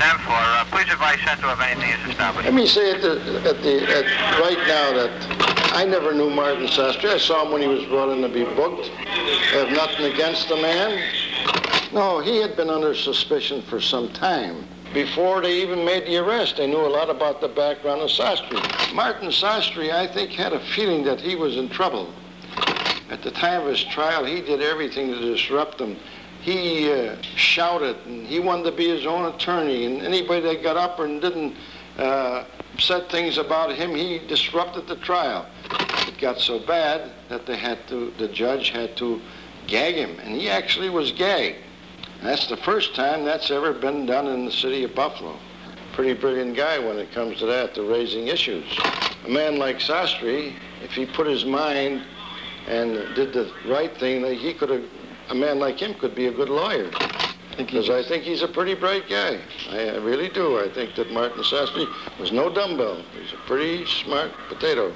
them for. Uh, please advise Central anything is established. Let me say at the, at the, at right now that I never knew Martin Sostre. I saw him when he was brought in to be booked. I have nothing against the man. No, he had been under suspicion for some time. Before they even made the arrest, they knew a lot about the background of Sostre. Martin Sostre, I think, had a feeling that he was in trouble. At the time of his trial, he did everything to disrupt him. He uh, shouted, and he wanted to be his own attorney, and anybody that got up and didn't uh, said things about him, he disrupted the trial. It got so bad that they had to, the judge had to gag him, and he actually was gagged. That's the first time that's ever been done in the city of Buffalo. Pretty brilliant guy when it comes to that, to raising issues. A man like Sostre, if he put his mind and did the right thing, he could have, a man like him could be a good lawyer. Because I think he's a pretty bright guy. I, I really do. I think that Martin Sostre was no dumbbell. He's a pretty smart potato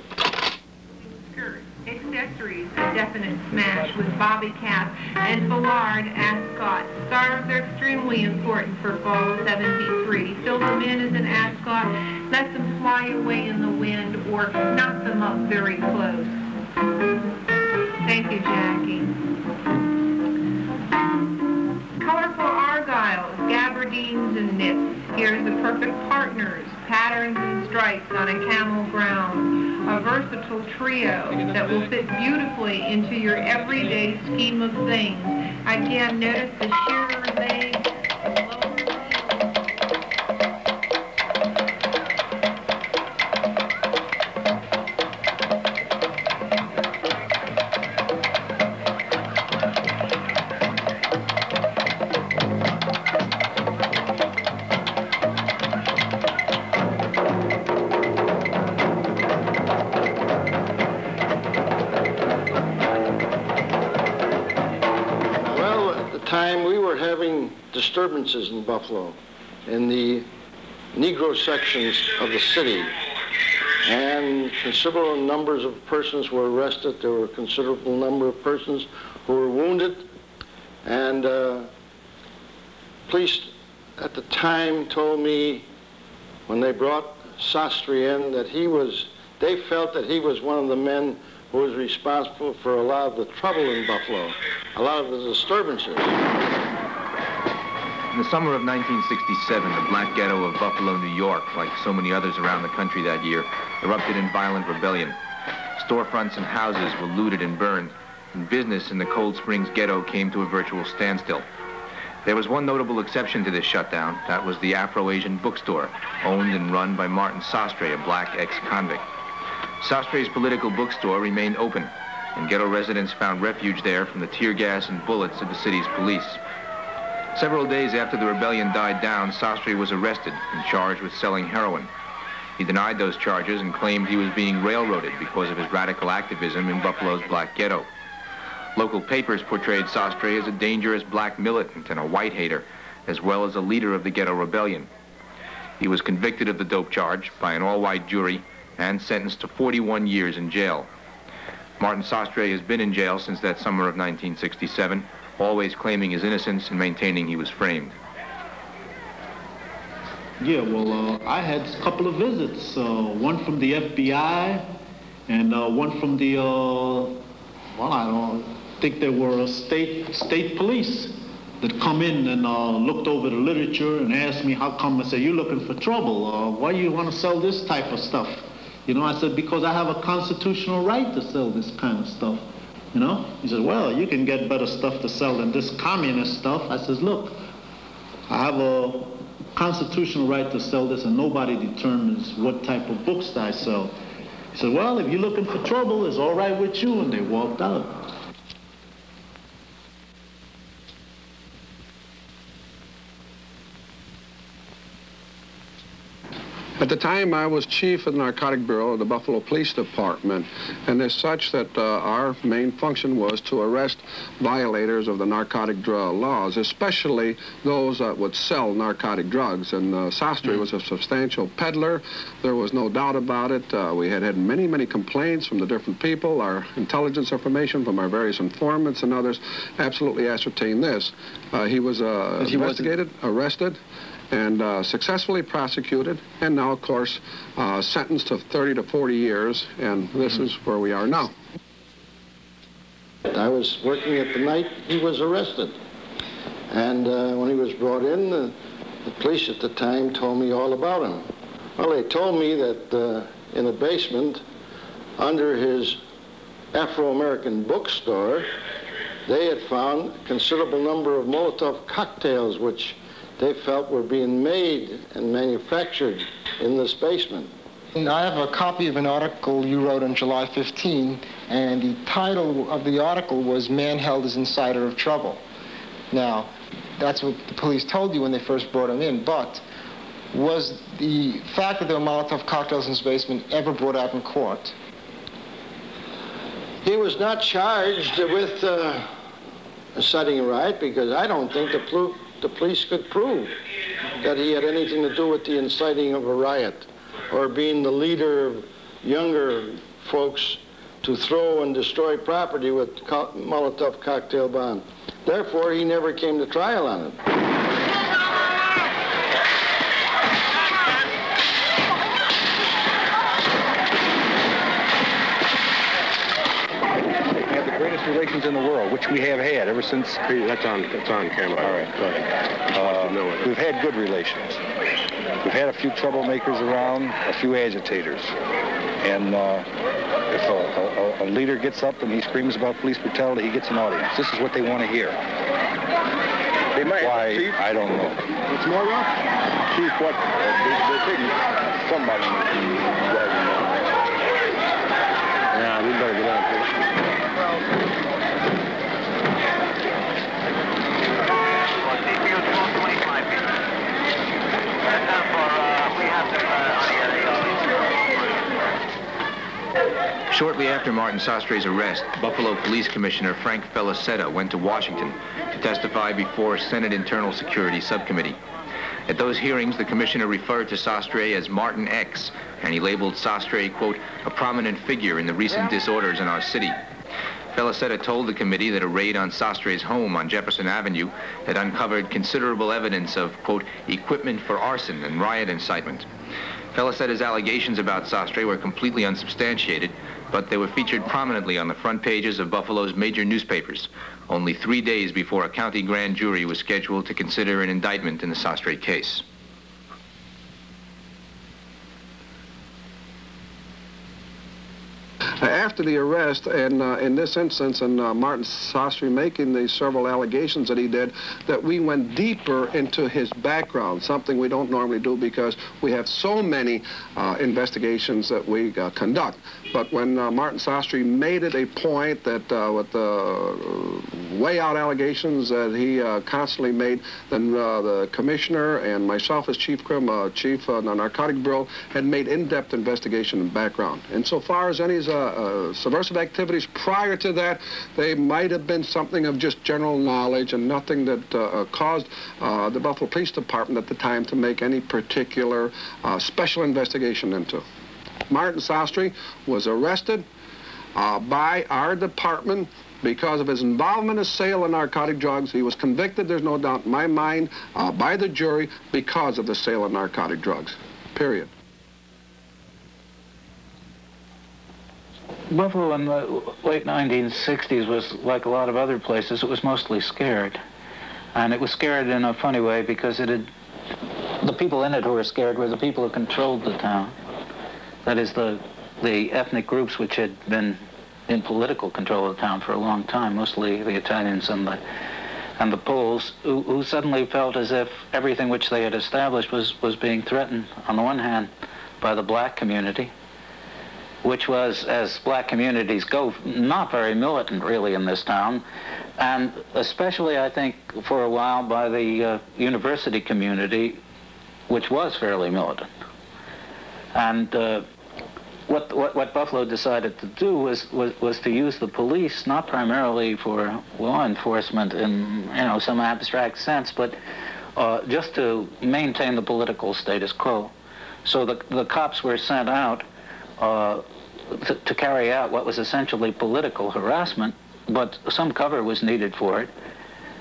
accessories, a definite smash with bobby cap and foulard ascot. Scarves are extremely important for fall 73. Fill them in as an ascot, let them fly away in the wind, or knock them up very close. Thank you, Jackie. Here's the perfect partners, patterns and stripes on a camel ground a versatile trio that will fit beautifully into your everyday scheme of things. Again, notice the shearer legs, disturbances in Buffalo in the Negro sections of the city. And considerable numbers of persons were arrested. There were a considerable number of persons who were wounded. And uh, police at the time told me when they brought Sostre in that he was, they felt that he was one of the men who was responsible for a lot of the trouble in Buffalo, a lot of the disturbances. In the summer of 1967, the black ghetto of Buffalo, New York, like so many others around the country that year, erupted in violent rebellion. Storefronts and houses were looted and burned, and business in the Cold Springs ghetto came to a virtual standstill. There was one notable exception to this shutdown. That was the Afro-Asian bookstore, owned and run by Martin Sostre, a black ex-convict. Sostre's political bookstore remained open, and ghetto residents found refuge there from the tear gas and bullets of the city's police. Several days after the rebellion died down, Sostre was arrested and charged with selling heroin. He denied those charges and claimed he was being railroaded because of his radical activism in Buffalo's black ghetto. Local papers portrayed Sostre as a dangerous black militant and a white hater, as well as a leader of the ghetto rebellion. He was convicted of the dope charge by an all-white jury and sentenced to 41 years in jail. Martin Sostre has been in jail since that summer of 1967 always claiming his innocence and maintaining he was framed. Yeah, well, uh, I had a couple of visits, uh, one from the FBI and uh, one from the, uh, well, I don't think they were state, state police that come in and uh, looked over the literature and asked me how come, I said, you're looking for trouble. Uh, why you want to sell this type of stuff? You know, I said, because I have a constitutional right to sell this kind of stuff. You know? He says, well, you can get better stuff to sell than this communist stuff. I says, look, I have a constitutional right to sell this and nobody determines what type of books I sell. He said, well, if you're looking for trouble, it's all right with you. And they walked out. At the time, I was chief of the Narcotic Bureau of the Buffalo Police Department, and as such that uh, our main function was to arrest violators of the narcotic drug laws, especially those that would sell narcotic drugs. And uh, Sostre mm. was a substantial peddler. There was no doubt about it. Uh, we had had many, many complaints from the different people. Our intelligence information from our various informants and others absolutely ascertained this. Uh, he was uh, investigated, arrested, and uh, successfully prosecuted, and now, of course, uh, sentenced to 30 to 40 years, and this is where we are now. I was working at the night he was arrested. And uh, when he was brought in, the, the police at the time told me all about him. Well, they told me that uh, in the basement, under his Afro-American bookstore, they had found a considerable number of Molotov cocktails, which they felt were being made and manufactured in this basement. I have a copy of an article you wrote on July 15, and the title of the article was Man Held as Insider of Trouble. Now, that's what the police told you when they first brought him in, but was the fact that there were Molotov cocktails in his basement ever brought out in court? He was not charged with uh, setting riot because I don't think the, the police could prove that he had anything to do with the inciting of a riot or being the leader of younger folks to throw and destroy property with Molotov cocktail bomb. Therefore, he never came to trial on it. We have the greatest relations in the world, which we have had ever since. That's on, that's on camera. All right, good. Uh, know it. we've had good relations. We've had a few troublemakers around, a few agitators. And uh, if a, a, a leader gets up and he screams about police brutality, he gets an audience. This is what they want to hear. They might Why? Chief, I don't know. what's more? Chief, what? Uh, they, taking somebody. Yeah, we better get on to it. Well, CPU 225 feet. That's time for, uh, we have to, uh, on the, uh, Shortly after Martin Sostre's arrest, Buffalo Police Commissioner Frank Felicetta went to Washington to testify before Senate Internal Security Subcommittee. At those hearings, the commissioner referred to Sostre as Martin X, and he labeled Sostre, quote, a prominent figure in the recent disorders in our city. Felicetta told the committee that a raid on Sostre's home on Jefferson Avenue had uncovered considerable evidence of, quote, equipment for arson and riot incitement. Felicetta's allegations about Sostre were completely unsubstantiated, but they were featured prominently on the front pages of Buffalo's major newspapers, only three days before a county grand jury was scheduled to consider an indictment in the Sostre case. After the arrest, and uh, in this instance, and uh, Martin Sostre making the several allegations that he did, that we went deeper into his background, something we don't normally do because we have so many uh, investigations that we uh, conduct. But when uh, Martin Sostre made it a point that uh, with the way out allegations that he constantly made, then the commissioner and myself as chief crim, chief the narcotic bureau had made in-depth investigation and background. Insofar as any uh, uh, subversive activities prior to that, they might have been something of just general knowledge and nothing that uh, caused uh, the Buffalo Police Department at the time to make any particular uh, special investigation into. Martin Sostre was arrested uh, by our department because of his involvement in sale of narcotic drugs. He was convicted, there's no doubt in my mind, by the jury because of the sale of narcotic drugs, period. Buffalo in the late 1960s was like a lot of other places. It was mostly scared. And it was scared in a funny way because it had, the people in it who were scared were the people who controlled the town. That is, the, the ethnic groups which had been in political control of the town for a long time, mostly the Italians and the, and the Poles, who, who suddenly felt as if everything which they had established was, was being threatened, on the one hand, by the black community, which was, as black communities go, not very militant really in this town, and especially, I think, for a while by the uh, university community, which was fairly militant. And uh, what, what, what, Buffalo decided to do was, was, was to use the police not primarily for law enforcement in you know some abstract sense, but uh, just to maintain the political status quo. So the, the cops were sent out uh, to carry out what was essentially political harassment, but some cover was needed for it.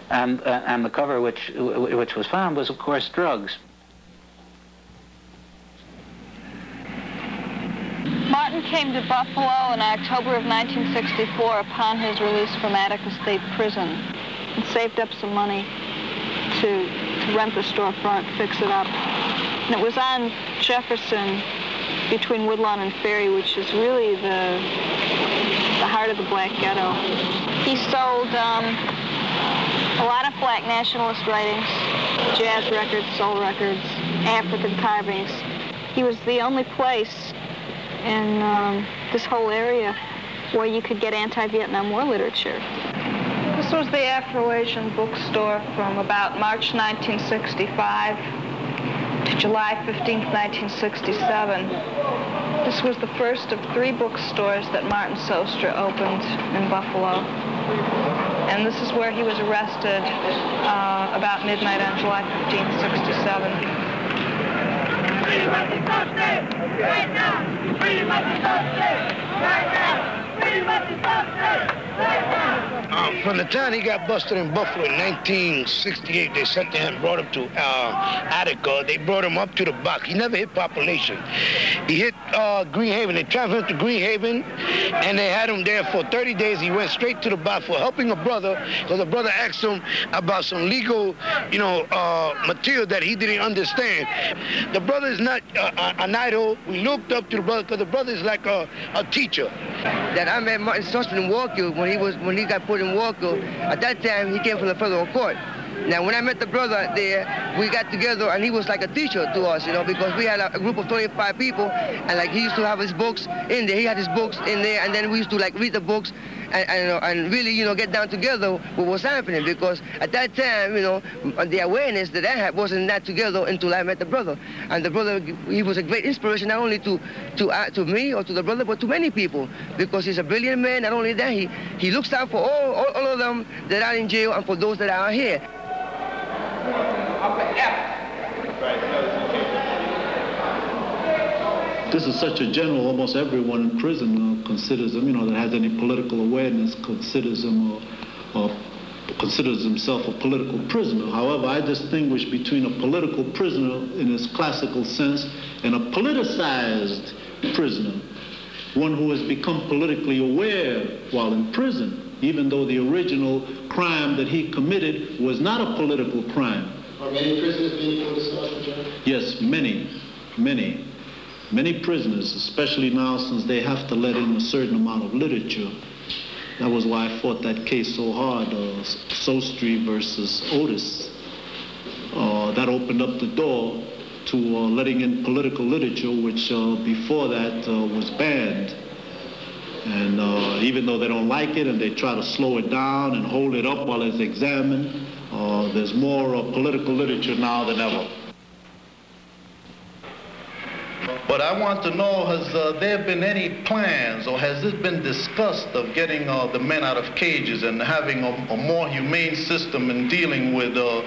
And, uh, and the cover which, which was found was, of course, drugs. Martin came to Buffalo in October of 1964 upon his release from Attica State Prison and saved up some money to, to rent the storefront, fix it up. And it was on Jefferson between Woodlawn and Ferry, which is really the, the heart of the black ghetto. He sold um, a lot of black nationalist writings, jazz records, soul records, African carvings. He was the only place in um, this whole area where you could get anti-Vietnam War literature. This was the Afro-Asian bookstore from about March 1965 to July 15, 1967. This was the first of three bookstores that Martin Sostre opened in Buffalo. And this is where he was arrested uh, about midnight on July 15, 67. The the the! Um, from the time he got busted in Buffalo in 1968, they sent him, brought him to uh, Attica. They brought him up to the box. He never hit population. He hit uh, Greenhaven. They transferred him to Greenhaven, and they had him there for 30 days. He went straight to the box for helping a brother, because a brother asked him about some legal, you know, uh, material that he didn't understand. The brother is not uh, an idol. We looked up to the brother because the brother is like a, a teacher. That I met Martin Sussman in Walker when he was when he got put in Walker. At that time, he came from the federal court. Now, when I met the brother there, we got together, and he was like a teacher to us, you know, because we had a, group of 25 people, and like he used to have his books in there. He had his books in there, and then we used to like read the books, and, and, and, really, you know, get down together what was happening because at that time, you know, the awareness that I had wasn't that together until I met the brother. And the brother, he was a great inspiration not only to to uh, to me or to the brother, but to many people because he's a brilliant man. Not only that, he he looks out for all, all, all of them that are in jail and for those that are here. This is such a general, almost everyone in prison considers him, you know, that has any political awareness considers or, or considers himself a political prisoner. However, I distinguish between a political prisoner in its classical sense and a politicized prisoner, one who has become politically aware while in prison, even though the original crime that he committed was not a political crime. Are many prisoners being politicized, John? Yes, many, many. Many prisoners, especially now since they have to let in a certain amount of literature. That was why I fought that case so hard, uh, Sostre versus Otis. Uh, that opened up the door to uh, letting in political literature, which uh, before that uh, was banned. And uh, even though they don't like it and they try to slow it down and hold it up while it's examined, there's more of political literature now than ever. But I want to know, has uh, there been any plans or has it been discussed of getting uh, the men out of cages and having a, a more humane system in dealing with, uh,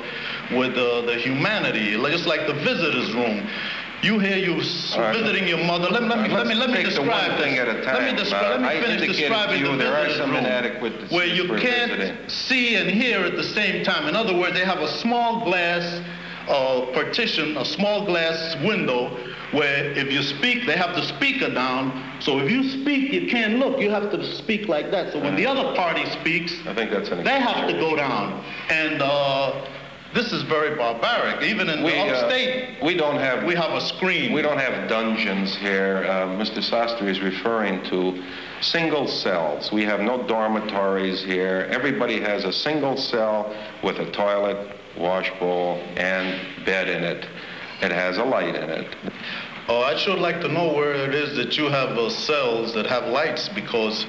with uh, the humanity, just like the visitor's room? You hear you right. visiting your mother. Let, let me let me let me describe thing at a time. Let me describe. let me finish describing you, the there are some room, inadequate where you can't visiting. see and hear at the same time. In other words, they have a small glass uh, partition, a small glass window where if you speak, they have the speaker down. So if you speak, you can't look. You have to speak like that. So when the other party speaks, I think that's an they have to go down. And uh, this is very barbaric. Even in we, the uh, upstate, uh, we don't have we have a screen. We don't have dungeons here. Uh, Mr. Sostre is referring to single cells. We have no dormitories here. Everybody has a single cell with a toilet, wash bowl, and bed in it. It has a light in it. Oh, I'd sure like to know where it is that you have uh, cells that have lights because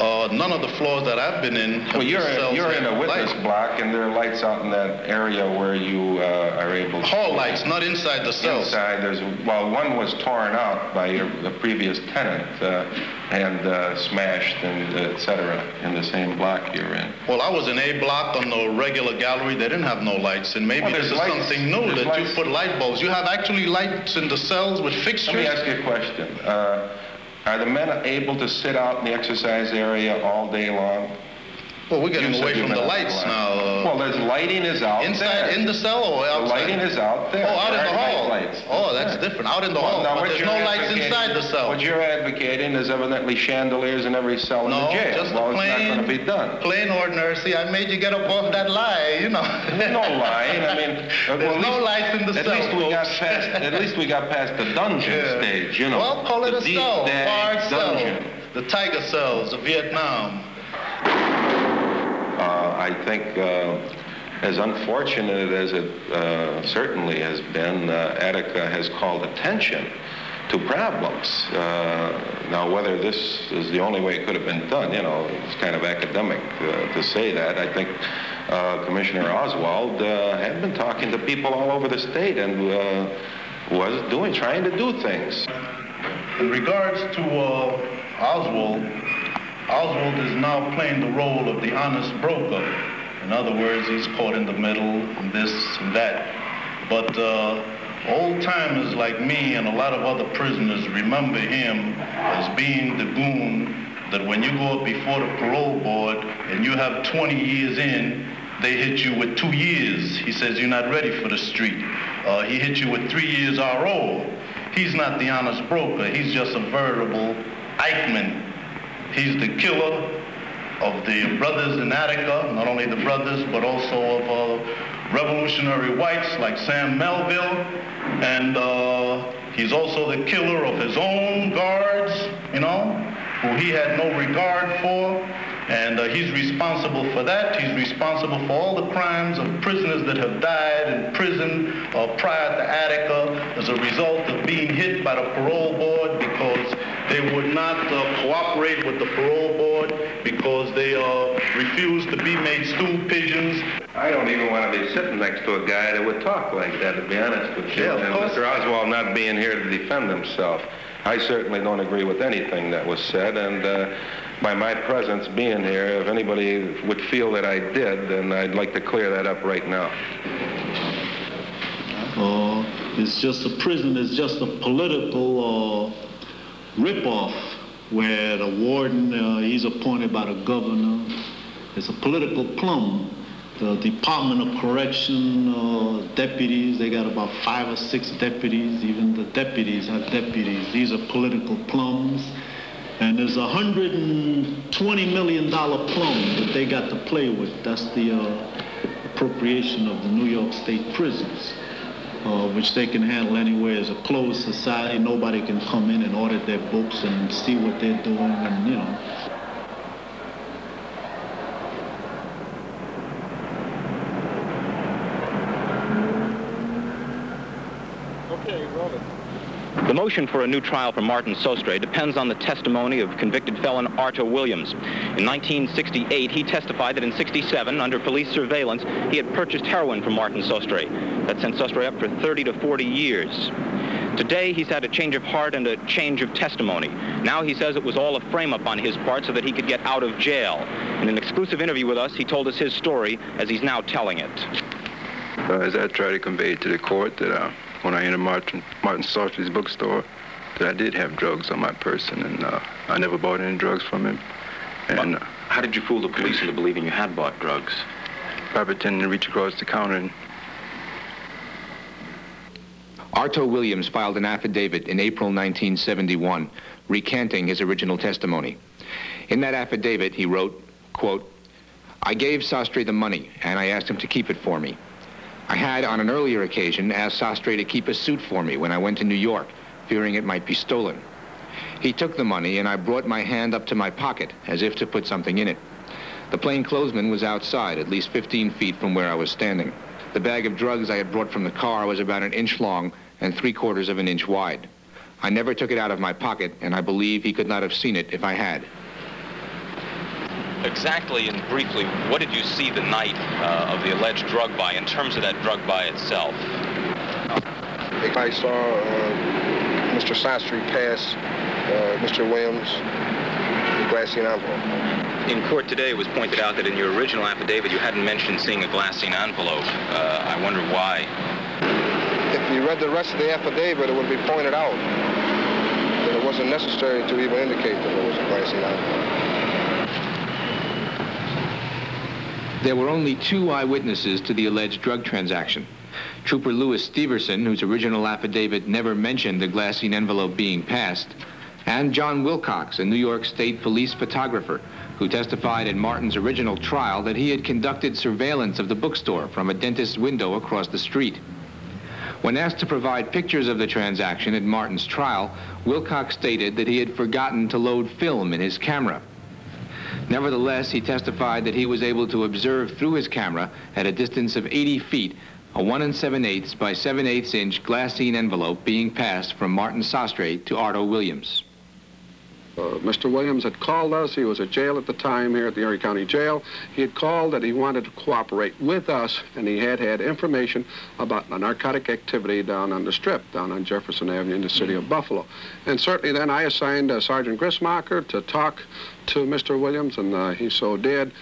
uh, none of the floors that I've been in. well, you're in, you're in a witness light. block, and there are lights out in that area where you uh, are able to. Hall lights, not inside the cells. Inside, there's well, one was torn out by your, the previous tenant uh, and uh, smashed and uh, etc. in the same block you're in. Well, I was in A block on the regular gallery. They didn't have no lights, and maybe well, this is lights. something new there's that lights. you put light bulbs. You have actually lights in the cells with fixtures. Let me ask you a question. Are the men able to sit out in the exercise area all day long? Well, we're getting away from the lights the now. uh, Well, there's lighting is out Inside, there. in the cell or outside? The lighting is out there. Oh, out in the hall. lights. Oh, that's different. Out in the hall. now But there's no lights inside the cell. What you're advocating is evidently chandeliers in every cell in the jail. just well, a it's not plain, going to be done. plain ordinary. See, I made you get up off that lie, you know. There's no lying. I mean, well, There's at no least- lights in the at cell, least we got past. At least we got past the dungeon Yeah. stage. You know. Well, call it the a cell, dank hard cell. The tiger cells of Vietnam. I think, uh, as unfortunate as it uh, certainly has been, uh, Attica has called attention to problems. Uh, now, whether this is the only way it could have been done, you know, it's kind of academic uh, to say that. I think uh, Commissioner Oswald had been talking to people all over the state and was doing, trying to do things. In regards to Oswald, Oswald is now playing the role of the honest broker. In other words, he's caught in the middle and this and that. But uh, old timers like me and a lot of other prisoners remember him as being the goon that when you go up before the parole board and you have 20 years in, they hit you with two years. He says you're not ready for the street. Uh, he hit you with three years RO. He's not the honest broker. He's just a veritable Eichmann. He's the killer of the brothers in Attica, not only the brothers, but also of uh, revolutionary whites like Sam Melville. And uh, he's also the killer of his own guards, you know, who he had no regard for. And uh, he's responsible for that. He's responsible for all the crimes of prisoners that have died in prison uh, prior to Attica as a result of being hit by the parole board because they would not uh, cooperate with the parole board because they uh, refused to be made stool pigeons. I don't even want to be sitting next to a guy that would talk like that, to be honest with you. Yeah, of and course. Mr. Oswald not being here to defend himself. I certainly don't agree with anything that was said, and uh, by my presence being here, if anybody would feel that I did, then I'd like to clear that up right now. Uh, it's just a prison, it's just a political uh, ripoff where the warden, uh, he's appointed by the governor. It's a political plum. The Department of Correction uh, deputies, they got about five or six deputies. Even the deputies have deputies. These are political plums. And there's a $120 million plum that they got to play with. That's the uh, appropriation of the New York State prisons, uh, which they can handle anywhere as a closed society. Nobody can come in and audit their books and see what they're doing and, you know. Okay, roll it. The motion for a new trial for Martin Sostre depends on the testimony of convicted felon Arto Williams. In 1968, he testified that in 67, under police surveillance, he had purchased heroin from Martin Sostre. That sent Sostre up for 30 to 40 years. Today, he's had a change of heart and a change of testimony. Now he says it was all a frame-up on his part so that he could get out of jail. In an exclusive interview with us, he told us his story as he's now telling it. Uh, as I try to convey to the court that uh, when I entered Martin, Martin Sostre's bookstore, that I did have drugs on my person, and uh, I never bought any drugs from him. And uh, How did you fool the police into believing you had bought drugs? by pretending to reach across the counter and Arto Williams filed an affidavit in April 1971 recanting his original testimony. In that affidavit, he wrote, quote, I gave Sostre the money, and I asked him to keep it for me. I had, on an earlier occasion, asked Sostre to keep a suit for me when I went to New York, fearing it might be stolen. He took the money, and I brought my hand up to my pocket, as if to put something in it. The plainclothesman was outside, at least 15 feet from where I was standing. The bag of drugs I had brought from the car was about an inch long and three quarters of an inch wide. I never took it out of my pocket, and I believe he could not have seen it if I had. Exactly and briefly, what did you see the night uh, of the alleged drug buy in terms of that drug buy itself? I saw uh, Mr. Sostre pass uh, Mr. Williams the glassine envelope. In court today, it was pointed out that in your original affidavit, you hadn't mentioned seeing a glassine envelope. Uh, I wonder why. If you read the rest of the affidavit, it would be pointed out that it wasn't necessary to even indicate that it was a glassine envelope. There were only two eyewitnesses to the alleged drug transaction. Trooper Lewis Steverson, whose original affidavit never mentioned the glassine envelope being passed, and John Wilcox, a New York State police photographer, who testified in Martin's original trial that he had conducted surveillance of the bookstore from a dentist's window across the street. When asked to provide pictures of the transaction at Martin's trial, Wilcox stated that he had forgotten to load film in his camera. Nevertheless, he testified that he was able to observe through his camera at a distance of 80 feet a 1 and 7 eighths by 7 eighths inch glassine envelope being passed from Martin Sostre to Arto Williams. Uh, Mr. Williams had called us. He was at jail at the time here at the Erie County Jail. He had called that he wanted to cooperate with us, and he had had information about the narcotic activity down on the Strip, down on Jefferson Avenue in the city of Buffalo. And certainly then I assigned uh, Sergeant Grissmacher to talk to Mr. Williams, and uh, he so did.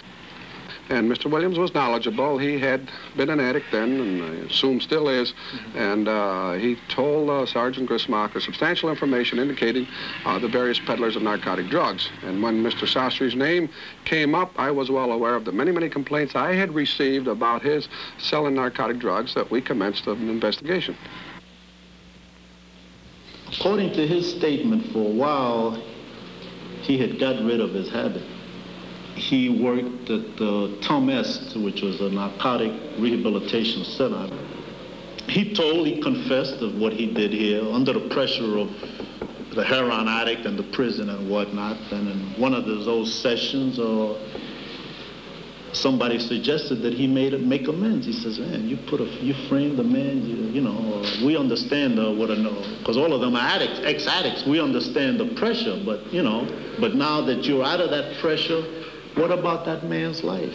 And Mr. Williams was knowledgeable. He had been an addict then, and I assume still is. Mm-hmm. And uh, he told uh, Sergeant Grissmacher substantial information indicating uh, the various peddlers of narcotic drugs. And when Mr. Sostre's name came up, I was well aware of the many, many complaints I had received about his selling narcotic drugs that we commenced an investigation. According to his statement, for a while, he had got rid of his habit he worked at the Tom Est, which was a narcotic rehabilitation center. He told, he confessed of what he did here under the pressure of the heroin addict and the prison and whatnot. And in one of those old sessions, uh, somebody suggested that he made it make amends. He says, "Man, you put a, you framed a man. You, you know, we understand uh, what I know because all of them are addicts, ex-addicts. We understand the pressure, but you know, but now that you're out of that pressure." What about that man's life?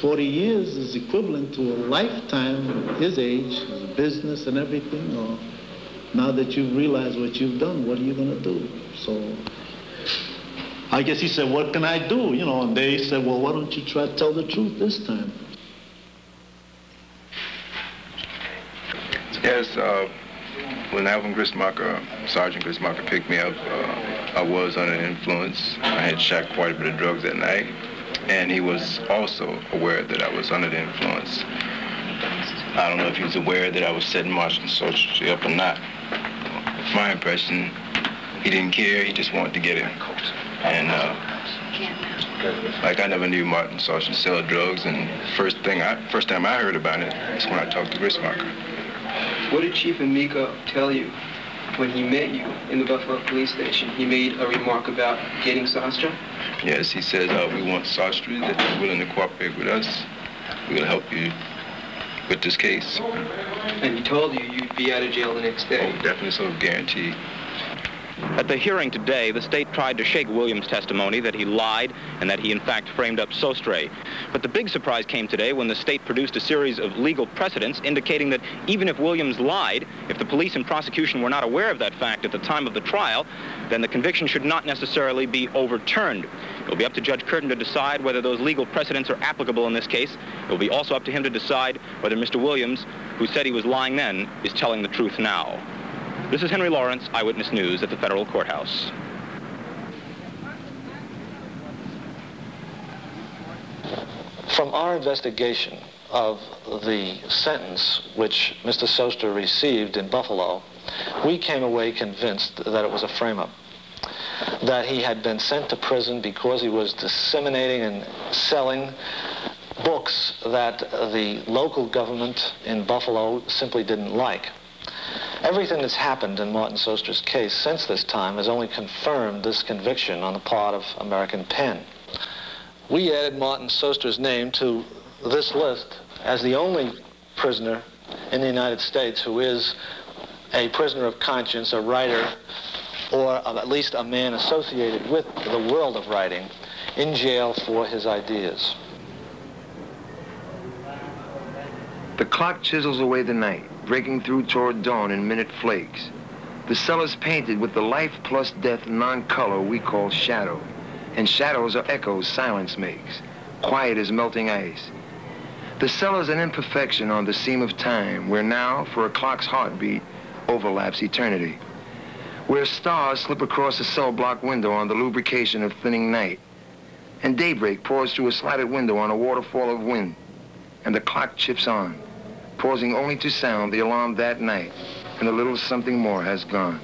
40 years is equivalent to a lifetime at his age, his business and everything. Or now that you've realized what you've done, what are you going to do? So I guess he said, what can I do? You know, and they said, well, why don't you try to tell the truth this time? Yes, uh, when Alvin Grissmacher, Sergeant Grissmacher picked me up, uh, I was under influence. I had shot quite a bit of drugs that night, and he was also aware that I was under the influence. I don't know if he was aware that I was setting Martin Sostre up or not. My impression, he didn't care. He just wanted to get him. And uh, like I never knew Martin Sostre sell drugs, and first thing, I, first time I heard about it is when I talked to Grissmacher. What did Chief Amico tell you when he met you in the Buffalo police station? He made a remark about getting Sostre? Yes, he says uh, we want Sostre, that you're willing to cooperate with us. We're going to help you with this case. And he told you you'd be out of jail the next day? Oh, definitely so, guaranteed. At the hearing today, the state tried to shake Williams' testimony that he lied and that he in fact framed up Sostre. But the big surprise came today when the state produced a series of legal precedents indicating that even if Williams lied, if the police and prosecution were not aware of that fact at the time of the trial, then the conviction should not necessarily be overturned. It will be up to Judge Curtin to decide whether those legal precedents are applicable in this case. It will be also up to him to decide whether Mr. Williams, who said he was lying then, is telling the truth now. This is Henry Lawrence, Eyewitness News at the Federal Courthouse. From our investigation of the sentence which Mr. Sostre received in Buffalo, we came away convinced that it was a frame-up, that he had been sent to prison because he was disseminating and selling books that the local government in Buffalo simply didn't like. Everything that's happened in Martin Sostre's case since this time has only confirmed this conviction on the part of American Pen. We added Martin Sostre's name to this list as the only prisoner in the United States who is a prisoner of conscience, a writer, or at least a man associated with the world of writing in jail for his ideas. The clock chisels away the night, breaking through toward dawn in minute flakes. The cell is painted with the life plus death non-color we call shadow. And shadows are echoes silence makes, quiet as melting ice. The cell is an imperfection on the seam of time, where now, for a clock's heartbeat, overlaps eternity. Where stars slip across a cell block window on the lubrication of thinning night. and daybreak pours through a slatted window on a waterfall of wind, and the clock chips on, pausing only to sound the alarm that night, and a little something more has gone.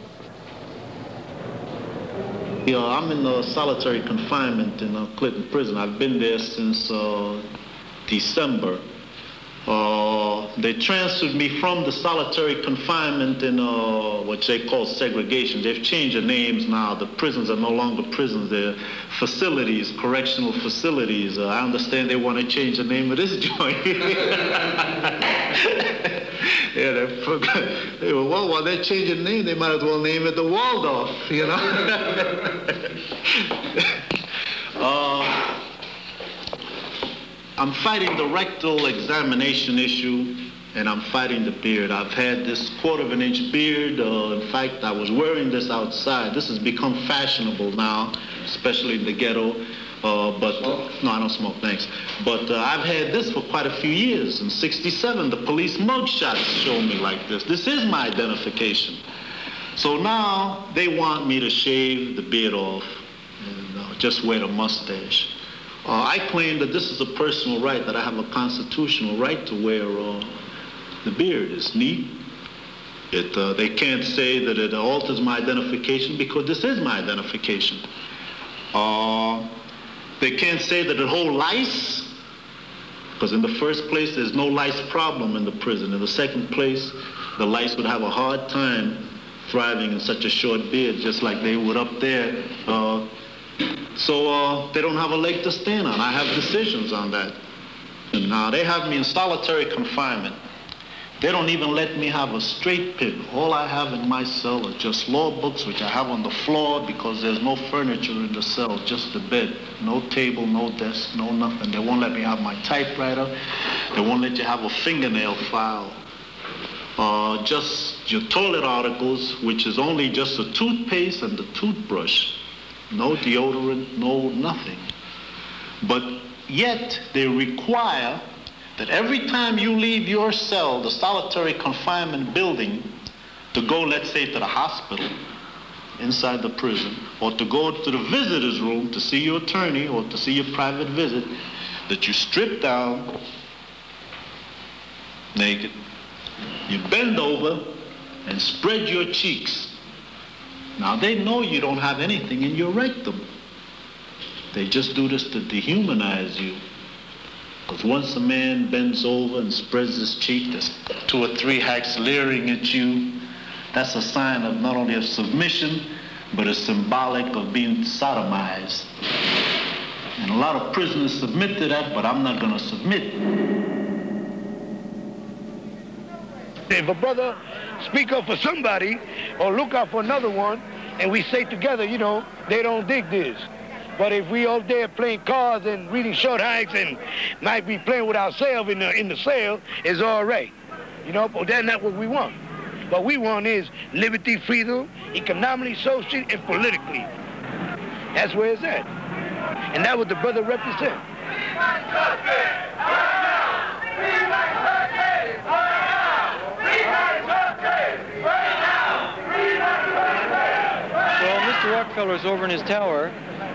Yeah, I'm in uh, solitary confinement in uh, Clinton Prison. I've been there since uh, December. Uh, they transferred me from the solitary confinement in uh, what they call segregation. They've changed the names now. The prisons are no longer prisons. They're facilities, correctional facilities. Uh, I understand they want to change the name of this joint. yeah, they, they were, well, while they're changing the name, they might as well name it the Waldorf, you know? uh, I'm fighting the rectal examination issue, and I'm fighting the beard. I've had this quarter of an inch beard. Uh, in fact, I was wearing this outside. This has become fashionable now, especially in the ghetto. Uh, but no, I don't smoke, thanks. But uh, I've had this for quite a few years. In '67, the police mugshots show me like this. This is my identification. So now they want me to shave the beard off and uh, just wear the mustache. Uh, I claim that this is a personal right, that I have a constitutional right to wear uh, the beard. It's neat. It, uh, they can't say that it alters my identification because this is my identification. Uh, they can't say that it holds lice because in the first place, there's no lice problem in the prison. In the second place, the lice would have a hard time thriving in such a short beard, just like they would up there uh, so uh, they don't have a leg to stand on. I have decisions on that. And now they have me in solitary confinement. They don't even let me have a straight pen. All I have in my cell are just law books, which I have on the floor because there's no furniture in the cell, just the bed. No table, no desk, no nothing. They won't let me have my typewriter. They won't let you have a fingernail file. Uh, just your toilet articles, which is only just a toothpaste and the toothbrush no deodorant, no nothing. But yet they require that every time you leave your cell, the solitary confinement building, to go, let's say, to the hospital inside the prison, or to go to the visitor's room to see your attorney or to see your private visit, that you strip down naked, you bend over and spread your cheeks now they know you don't have anything in your rectum. They just do this to dehumanize you. Because once a man bends over and spreads his cheek, there's two or three hacks leering at you. That's a sign of not only of submission, but a symbolic of being sodomized. And a lot of prisoners submit to that, but I'm not going to submit. If a brother speak up for somebody or look out for another one, and we say together, you know, they don't dig this. But if we all there playing cards and reading short hikes and might be playing with ourselves in the in the cell, it's all right. You know, but that's not what we want. What we want is liberty, freedom, economically, socially, and politically. That's where it's at. And that's what the brother represents. Rockefeller's over in his tower,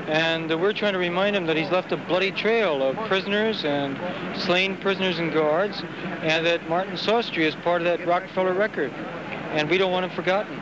and we're trying to remind him that he's left a bloody trail of prisoners and slain prisoners and guards, and that Martin Sostre is part of that Rockefeller record, and we don't want him forgotten.